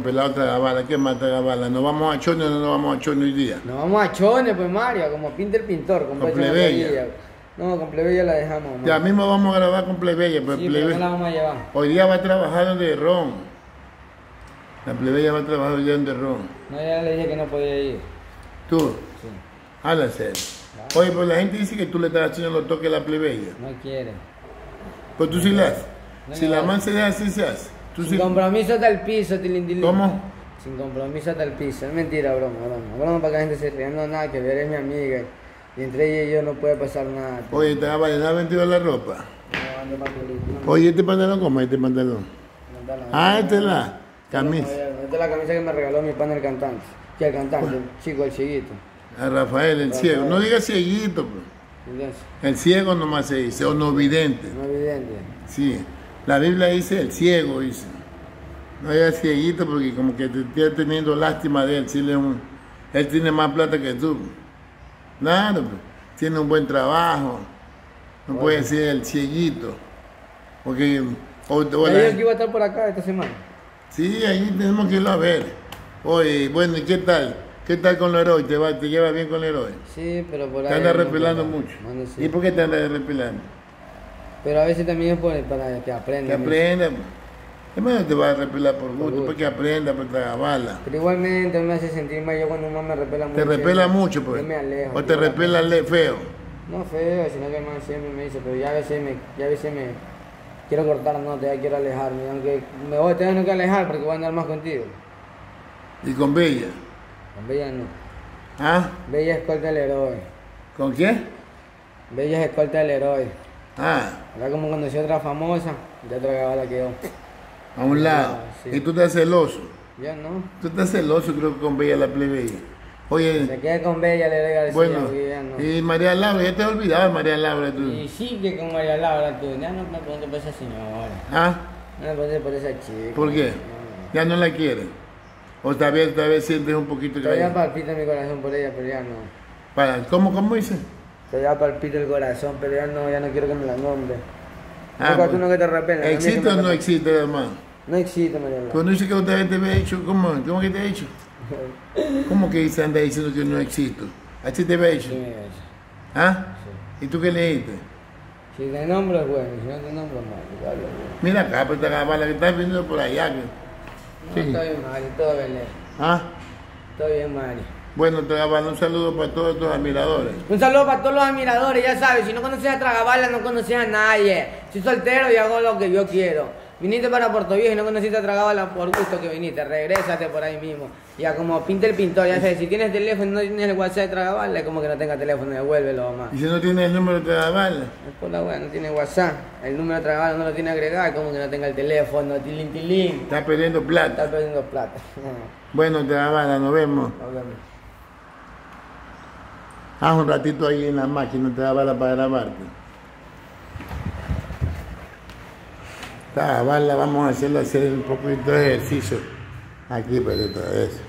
pelado Tragabala, ¿qué más Tragabala? ¿Nos vamos a Chone o no nos vamos a Chone hoy día? Nos vamos a Chone, pues Mario, como pinta el pintor. Con, Con la Plebeya. No, con plebeya la dejamos. mamá. Ya mismo vamos a grabar con Plebeya, pero sí, pero Plebe- no la vamos a llevar. hoy día va a trabajar donde Ron. La Plebeya va a trabajar hoy día donde Ron. No, ya le dije que no podía ir. Tú, Sí. habla serio. Oye, pues la gente dice que tú le estás haciendo los toques a la Plebeya. No quiere. Pues tú sí la haces. No Si la man se deja así, se hace. Tú Sin sí. compromiso hasta el piso. ¿Cómo? Sin compromiso hasta el piso. Es mentira, broma, broma. Broma para que la gente se ría. No, nada que ver, es mi amiga. Y entre ella y yo no puede pasar nada. Oye, Tragabala, ¿no has vendido la ropa? No, ando pa' culito, no, Oye, ¿este pantalón cómo es este pantalón? no da la- Ah, esta es la camisa. Esta es la camisa que me regaló mi pana el cantante. Que el cantante, el chico, el chiquito. A Rafael, el ciego. No digas cieguito, pues. ¿Entiendes? El ciego nomás se dice, o no vidente. No evidente. Sí. La Biblia dice el ciego, dice. No digas cieguito porque como que te estás teniendo lástima de él. Si él, es un- él tiene más plata que tú. Claro, pues. tiene un buen trabajo. No puede ser el cieguito. Porque... o- o la- que iba a estar por acá esta semana. Sí, ahí tenemos que irlo a ver. Oye, bueno, ¿y qué tal? ¿Qué tal con el héroe? ¿Te, va, ¿Te lleva bien con el héroe? Sí, pero por ahí. Te anda no repelando mucho. Bueno, sí. ¿Y por qué te anda repelando? Pero a veces también es por- para que aprenda. Que aprenda. Hermano, te va a repelar por gusto, gusto. porque aprenda, pues traga bala. Pero igualmente me hace sentir mal yo cuando uno me repela mucho. Te repela mucho, pues. Yo me alejo. O te repela le- feo. No feo, sino que el man siempre me dice, pero ya a veces me, ya a veces me quiero cortar nota, ya quiero alejarme, aunque me voy a tener que alejar porque voy a andar más contigo. Y con Bella. Con Bella no. ¿Ah? Bella es escolta del héroe. ¿Con qué? Bella es escolta del héroe. Ah, Ahora como conocí a otra famosa, ya tragaba la quedó. a un lado. Ah, sí. Y tú estás celoso. Ya no. Tú estás celoso, creo que con Bella la plebeya. Se Oye, queda con Bella, le García, bueno, porque ya no. y María Laura, ya te has olvidado de María Laura tú. Y sí que con María Laura tú, ya no me preguntes por esa señora. ¿Ah? No me preguntes por esa chica. ¿Por qué? No. Ya no la quieres. O tal vez, tal vez sientes un poquito que Todavía palpita mi corazón por ella, pero ya no. para ¿Cómo, cómo dice? Todavía palpita el corazón, pero ya no, ya no quiero que me la nombre. Ah, tú no que te repela. a ¿Existe o no existe, hermano? No existe, María Laura. Cuando dice que otra vez te había dicho, ¿cómo? ¿Cómo que te ha dicho? ¿Cómo que se anda diciendo que no existo? ¿Así te había dicho? Sí. ¿Ah? ¿Y tú qué le dijiste? Si te nombro es bueno, si no te nombro es malo. Mira acá, pues esta bala que estás viendo por allá. que- No, Sí. bien, Mari, todo bien, Leo. ¿Ah? Todo bien, Mari. Bueno, Tragabala, un saludo para todos tus admiradores. Un saludo para todos los admiradores, ya sabes, si no conoces a Tragabala, no conoces a nadie. Soy soltero y hago lo que yo quiero. Viniste para Puerto Viejo y no conociste a Tragabala por gusto que viniste, regrésate por ahí mismo. Ya como pinta el pintor, ya sabes, si tienes teléfono y no tienes el WhatsApp de Tragabala, es como que no tenga teléfono, devuélvelo, mamá. Y si no tienes el número de Tragabala, Es por la wea, no tiene WhatsApp, el número de Tragabala no lo tiene agregado, como que no tenga el teléfono, tilín tilín. estás perdiendo Está plata. perdiendo plata. Bueno, Tragabala, nos vemos. Nos vemos. Haz un ratito ahí en la máquina, Tragabala, para grabarte. Tragabala, vamos a hacerle hacer un poquito de ejercicio. Aquí, pero vez.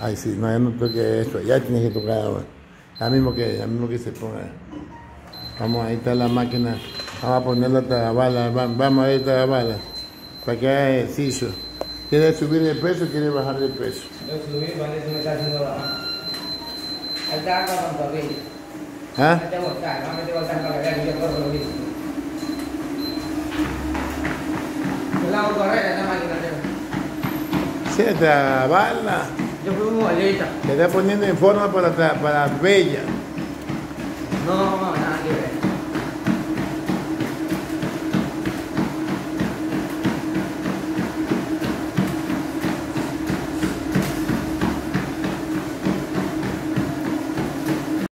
Ay, sí, no, ya no toque eso. Ya tienes que tocar ahora. Ya mismo que, ya mismo que se ponga. Vamos, ahí está la máquina. Vamos a ponerle otra bala. Vamos, a ver esta bala. Para que haga ejercicio. ¿Quieres subir de peso o quieres bajar de peso? Yo subí, vale, tú me estás haciendo bajar. Ahí está acá con Torrillo. ¿Ah? Tío. Sí, bala. Te está poniendo en forma para, para bella. No, no, nada que ver.